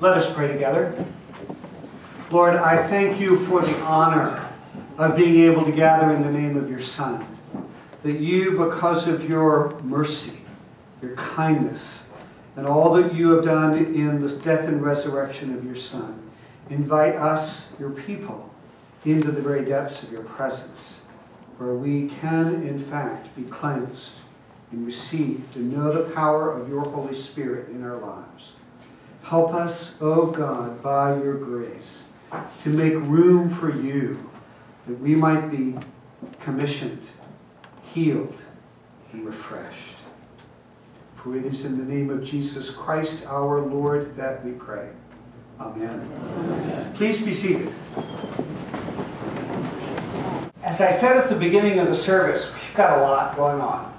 Let us pray together. Lord, I thank you for the honor of being able to gather in the name of your Son. That you, because of your mercy, your kindness, and all that you have done in the death and resurrection of your Son, invite us, your people, into the very depths of your presence, where we can, in fact, be cleansed and received and know the power of your Holy Spirit in our lives. Help us, O oh God, by your grace, to make room for you, that we might be commissioned, healed, and refreshed. For it is in the name of Jesus Christ our Lord that we pray. Amen. Amen. Please be seated. As I said at the beginning of the service, we've got a lot going on.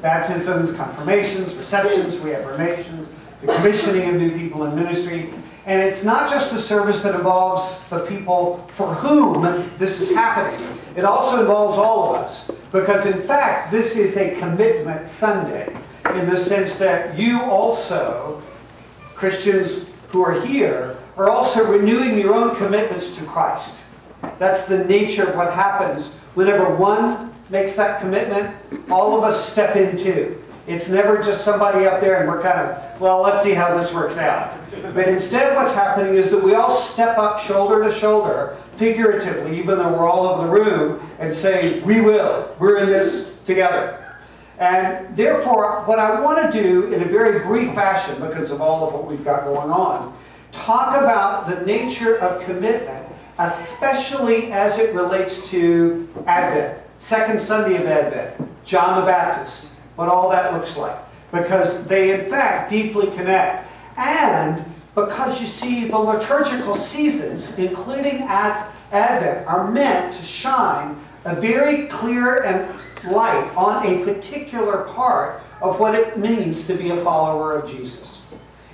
Baptisms, confirmations, receptions, reaffirmations, the commissioning of new people in ministry. And it's not just a service that involves the people for whom this is happening. It also involves all of us. Because in fact, this is a commitment Sunday in the sense that you also, Christians who are here, are also renewing your own commitments to Christ. That's the nature of what happens whenever one makes that commitment, all of us step into. It's never just somebody up there and we're kind of, well, let's see how this works out. But instead what's happening is that we all step up shoulder to shoulder, figuratively, even though we're all over the room, and say, we will. We're in this together. And therefore, what I want to do in a very brief fashion, because of all of what we've got going on, talk about the nature of commitment, especially as it relates to Advent, second Sunday of Advent, John the Baptist what all that looks like. Because they, in fact, deeply connect. And because you see, the liturgical seasons, including as Advent, are meant to shine a very clear and light on a particular part of what it means to be a follower of Jesus.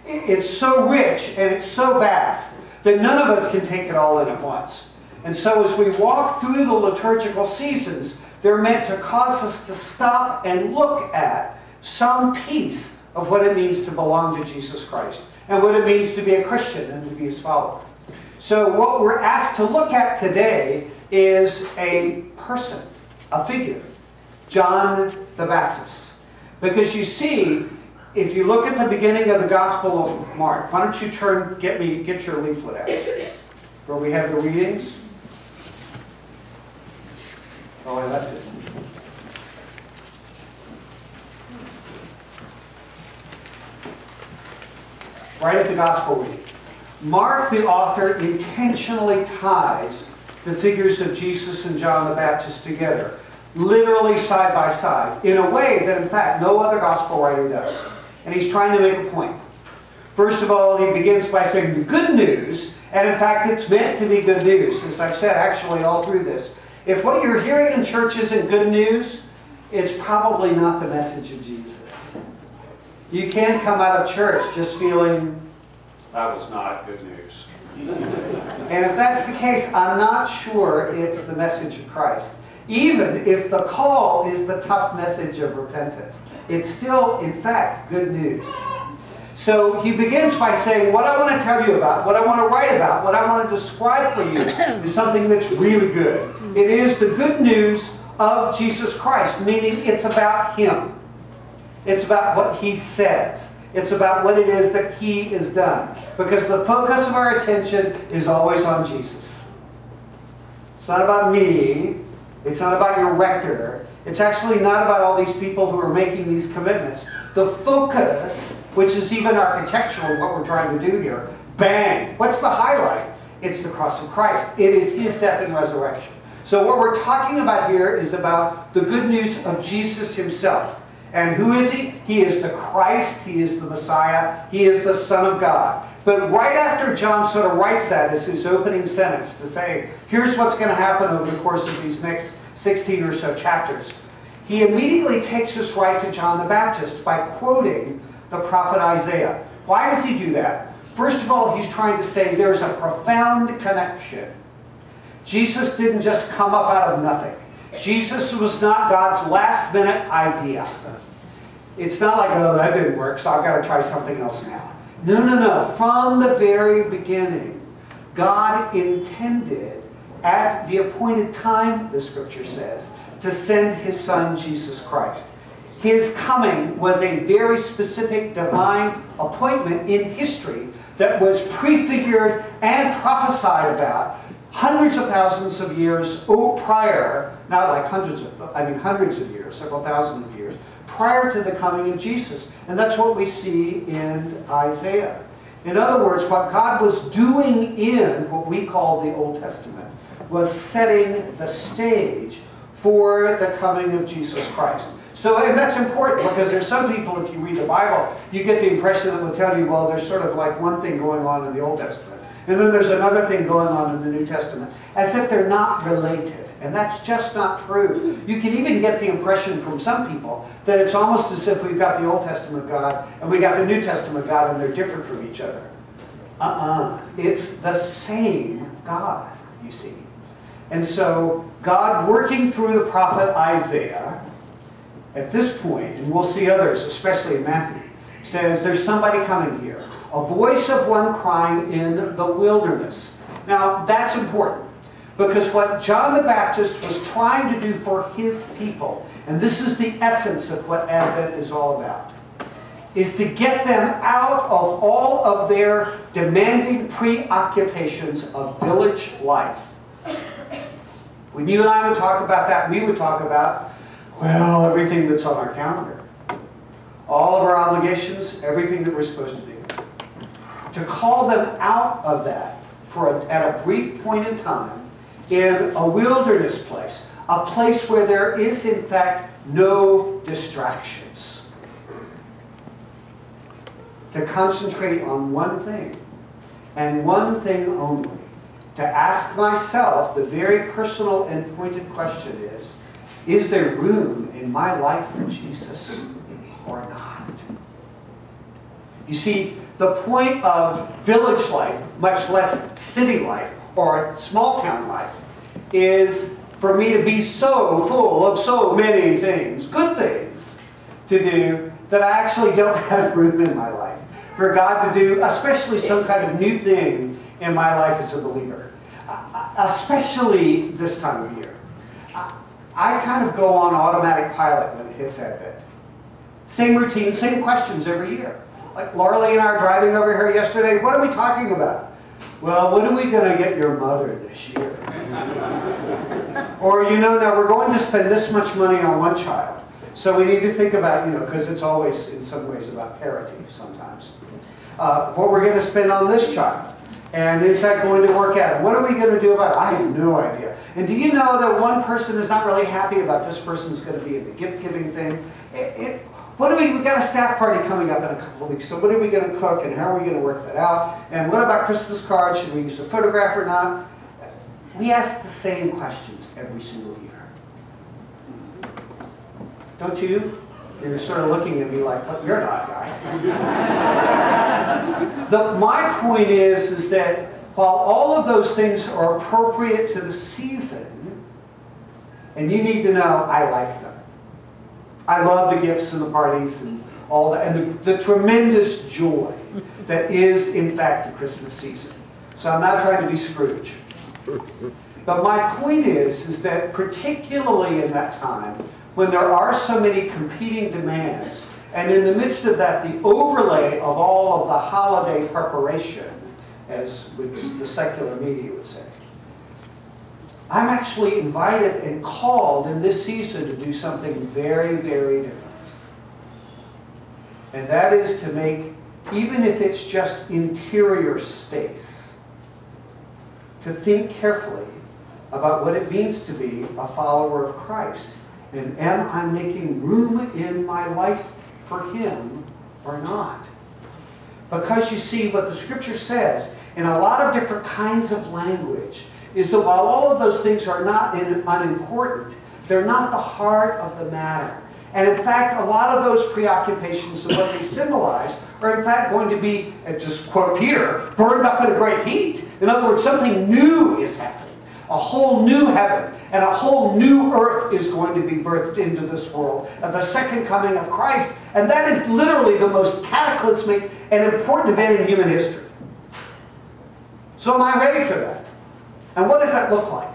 It's so rich and it's so vast that none of us can take it all in at once. And so as we walk through the liturgical seasons, they're meant to cause us to stop and look at some piece of what it means to belong to Jesus Christ and what it means to be a Christian and to be his follower. So what we're asked to look at today is a person, a figure, John the Baptist. Because you see, if you look at the beginning of the Gospel of Mark, why don't you turn, get me, get your leaflet out, where we have the readings. Oh, I left it. Right at the gospel reading. Mark, the author, intentionally ties the figures of Jesus and John the Baptist together, literally side by side, in a way that, in fact, no other gospel writer does. And he's trying to make a point. First of all, he begins by saying the good news, and in fact, it's meant to be good news, as I've said actually all through this. If what you're hearing in church isn't good news, it's probably not the message of Jesus. You can't come out of church just feeling, that was not good news. and if that's the case, I'm not sure it's the message of Christ. Even if the call is the tough message of repentance, it's still, in fact, good news. So he begins by saying, what I want to tell you about, what I want to write about, what I want to describe for you is something that's really good. It is the good news of Jesus Christ, meaning it's about him. It's about what he says. It's about what it is that he has done. Because the focus of our attention is always on Jesus. It's not about me. It's not about your rector. It's actually not about all these people who are making these commitments. The focus which is even architectural, what we're trying to do here. Bang! What's the highlight? It's the cross of Christ. It is his death and resurrection. So what we're talking about here is about the good news of Jesus himself. And who is he? He is the Christ. He is the Messiah. He is the Son of God. But right after John sort of writes that as his opening sentence to say, here's what's going to happen over the course of these next 16 or so chapters, he immediately takes us right to John the Baptist by quoting the prophet Isaiah. Why does he do that? First of all, he's trying to say there's a profound connection. Jesus didn't just come up out of nothing. Jesus was not God's last minute idea. It's not like, oh, that didn't work, so I've got to try something else now. No, no, no. From the very beginning, God intended at the appointed time, the scripture says, to send his son Jesus Christ. His coming was a very specific divine appointment in history that was prefigured and prophesied about hundreds of thousands of years prior, not like hundreds of, I mean hundreds of years, several thousand of years, prior to the coming of Jesus. And that's what we see in Isaiah. In other words, what God was doing in what we call the Old Testament was setting the stage for the coming of Jesus Christ. So, and that's important because there's some people, if you read the Bible, you get the impression that will tell you, well, there's sort of like one thing going on in the Old Testament, and then there's another thing going on in the New Testament, as if they're not related. And that's just not true. You can even get the impression from some people that it's almost as if we've got the Old Testament God and we got the New Testament God and they're different from each other. Uh-uh. It's the same God, you see. And so God working through the prophet Isaiah at this point, and we'll see others, especially in Matthew, says there's somebody coming here. A voice of one crying in the wilderness. Now, that's important because what John the Baptist was trying to do for his people, and this is the essence of what Advent is all about, is to get them out of all of their demanding preoccupations of village life. When you and I would talk about that, we would talk about, well, everything that's on our calendar. All of our obligations, everything that we're supposed to do. To call them out of that for a, at a brief point in time in a wilderness place, a place where there is, in fact, no distractions. To concentrate on one thing, and one thing only. To ask myself the very personal and pointed question is, is there room in my life for Jesus or not? You see, the point of village life, much less city life, or small town life is for me to be so full of so many things, good things to do, that I actually don't have room in my life for God to do, especially some kind of new thing in my life as a believer, uh, uh, especially this time of year. I kind of go on automatic pilot when it hits Advent. Same routine, same questions every year. Like Laura and I are driving over here yesterday. What are we talking about? Well, what are we going to get your mother this year? or, you know, now we're going to spend this much money on one child. So we need to think about, you know, because it's always in some ways about parity sometimes. Uh, what we're going to spend on this child. And is that going to work out? What are we going to do about it? I have no idea. And do you know that one person is not really happy about this person's going to be in the gift-giving thing? It, it, what do we, we got a staff party coming up in a couple of weeks, so what are we going to cook and how are we going to work that out? And what about Christmas cards? Should we use a photograph or not? We ask the same questions every single year. Don't you? You're sort of looking at me like, well, you're not a guy. the, my point is, is that while all of those things are appropriate to the season, and you need to know I like them. I love the gifts and the parties and all that, and the, the tremendous joy that is, in fact, the Christmas season. So I'm not trying to be Scrooge. But my point is, is that particularly in that time, when there are so many competing demands, and in the midst of that, the overlay of all of the holiday preparation, as the secular media would say, I'm actually invited and called in this season to do something very, very different. And that is to make, even if it's just interior space, to think carefully about what it means to be a follower of Christ. And am I making room in my life for Him or not? Because you see, what the Scripture says in a lot of different kinds of language is that while all of those things are not unimportant, they're not the heart of the matter. And in fact, a lot of those preoccupations and what they symbolize are in fact going to be, uh, just quote Peter, burned up in a great heat. In other words, something new is happening. A whole new heaven and a whole new earth is going to be birthed into this world at the second coming of Christ. And that is literally the most cataclysmic and important event in human history. So am I ready for that? And what does that look like?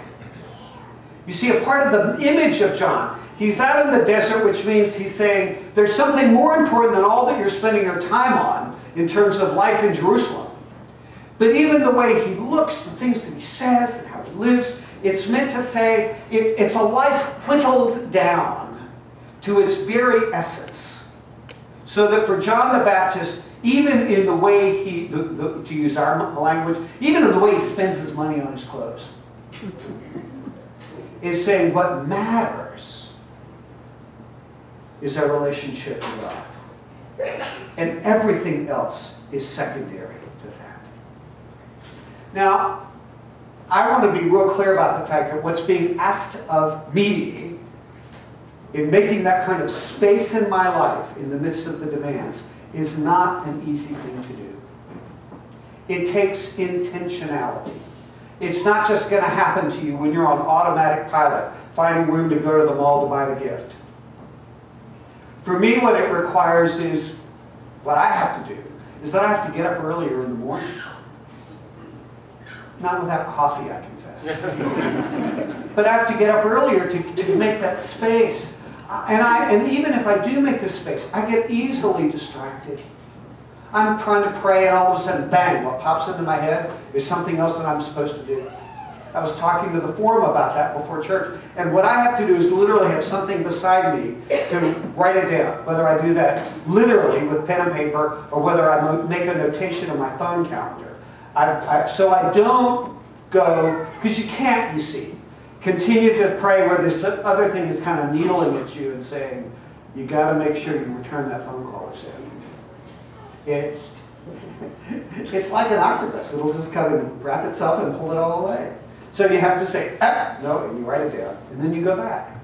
You see, a part of the image of John, he's out in the desert, which means he's saying there's something more important than all that you're spending your time on in terms of life in Jerusalem. But even the way he looks, the things that he says, and how he lives, it's meant to say it, it's a life whittled down to its very essence. So that for John the Baptist, even in the way he, to use our language, even in the way he spends his money on his clothes, is saying what matters is our relationship with God. And everything else is secondary to that. Now, I want to be real clear about the fact that what's being asked of me in making that kind of space in my life in the midst of the demands is not an easy thing to do. It takes intentionality. It's not just going to happen to you when you're on automatic pilot, finding room to go to the mall to buy the gift. For me, what it requires is, what I have to do, is that I have to get up earlier in the morning. Not without coffee, I confess. but I have to get up earlier to, to make that space. And, I, and even if I do make this space, I get easily distracted. I'm trying to pray and all of a sudden, bang, what pops into my head is something else that I'm supposed to do. I was talking to the forum about that before church. And what I have to do is literally have something beside me to write it down. Whether I do that literally with pen and paper or whether I make a notation on my phone calendar. I, I, so I don't go, because you can't, you see, continue to pray where this other thing is kind of needling at you and saying, you got to make sure you return that phone call or something. It's, it's like an octopus. It'll just come and wrap itself and pull it all away. So you have to say, ah, no, and you write it down, and then you go back.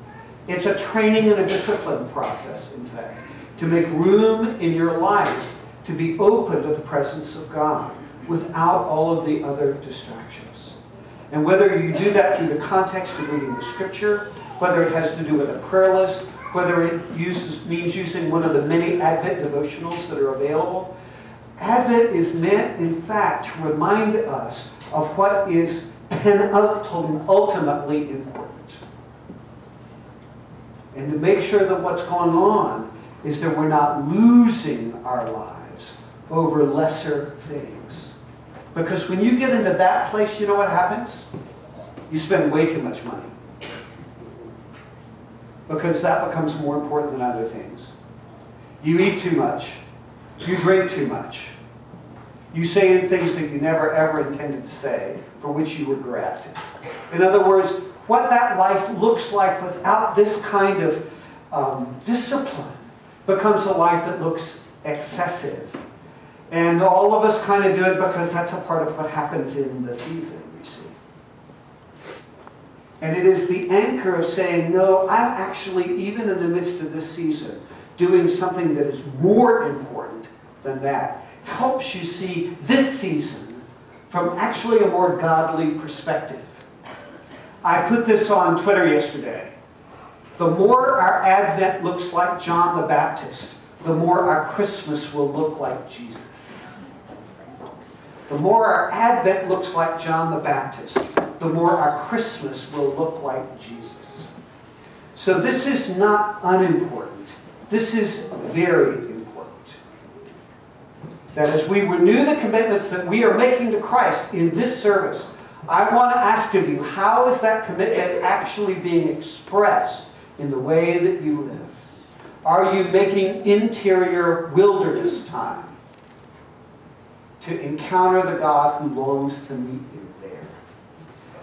It's a training and a discipline process, in fact, to make room in your life to be open to the presence of God without all of the other distractions. And whether you do that through the context of reading the scripture, whether it has to do with a prayer list, whether it uses, means using one of the many Advent devotionals that are available. Advent is meant, in fact, to remind us of what is ultimately important. And to make sure that what's going on is that we're not losing our lives over lesser things. Because when you get into that place, you know what happens? You spend way too much money because that becomes more important than other things. You eat too much. You drink too much. You say things that you never ever intended to say, for which you regret. In other words, what that life looks like without this kind of um, discipline becomes a life that looks excessive. And all of us kind of do it because that's a part of what happens in the season. You see. And it is the anchor of saying, no, I'm actually, even in the midst of this season, doing something that is more important than that. Helps you see this season from actually a more godly perspective. I put this on Twitter yesterday. The more our Advent looks like John the Baptist, the more our Christmas will look like Jesus. The more our Advent looks like John the Baptist, the more our Christmas will look like Jesus. So this is not unimportant. This is very important. That as we renew the commitments that we are making to Christ in this service, I want to ask of you, how is that commitment actually being expressed in the way that you live? Are you making interior wilderness time to encounter the God who longs to meet you? There.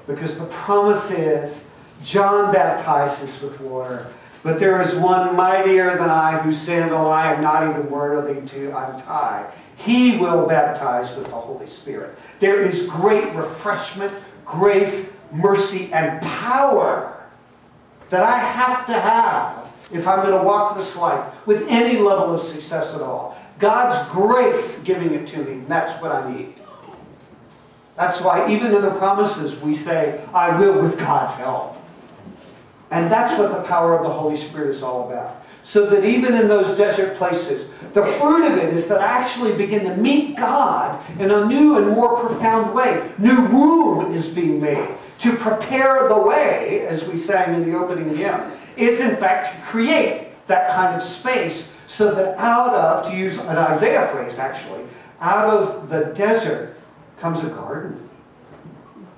Because the promise is John baptizes with water, but there is one mightier than I whose sandal oh, I am not even worthy to untie. He will baptize with the Holy Spirit. There is great refreshment, grace, mercy, and power that I have to have if I'm going to walk this life with any level of success at all. God's grace giving it to me, and that's what I need. That's why even in the promises we say, I will with God's help. And that's what the power of the Holy Spirit is all about. So that even in those desert places, the fruit of it is that I actually begin to meet God in a new and more profound way. New room is being made to prepare the way, as we sang in the opening hymn, is in fact to create that kind of space so that out of, to use an Isaiah phrase actually, out of the desert comes a garden,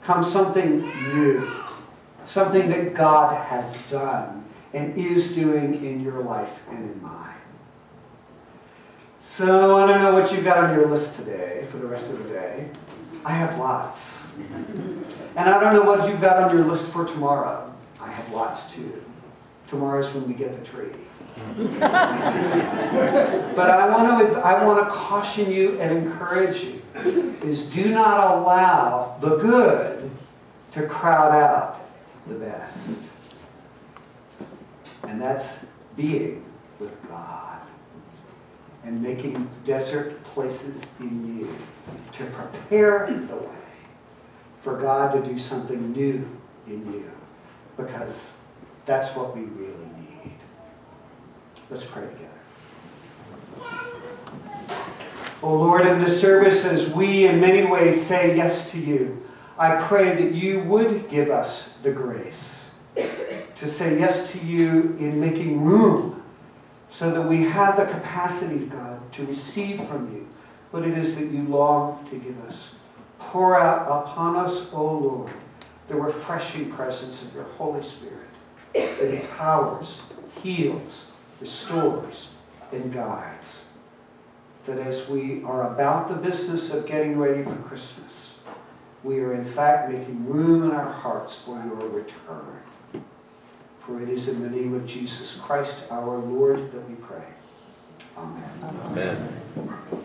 comes something new, something that God has done and is doing in your life and in mine. So I don't know what you've got on your list today for the rest of the day. I have lots. And I don't know what you've got on your list for tomorrow. I have lots too. Tomorrow's when we get the tree. but I want to I want to caution you and encourage you is do not allow the good to crowd out the best. And that's being with God and making desert places in you to prepare the way for God to do something new in you because that's what we need. Let's pray together. Oh Lord, in this service, as we in many ways say yes to you, I pray that you would give us the grace to say yes to you in making room so that we have the capacity, God, to receive from you what it is that you long to give us. Pour out upon us, O Lord, the refreshing presence of your Holy Spirit that empowers, heals, restores, and guides. That as we are about the business of getting ready for Christmas, we are in fact making room in our hearts for your return. For it is in the name of Jesus Christ our Lord that we pray. Amen. Amen.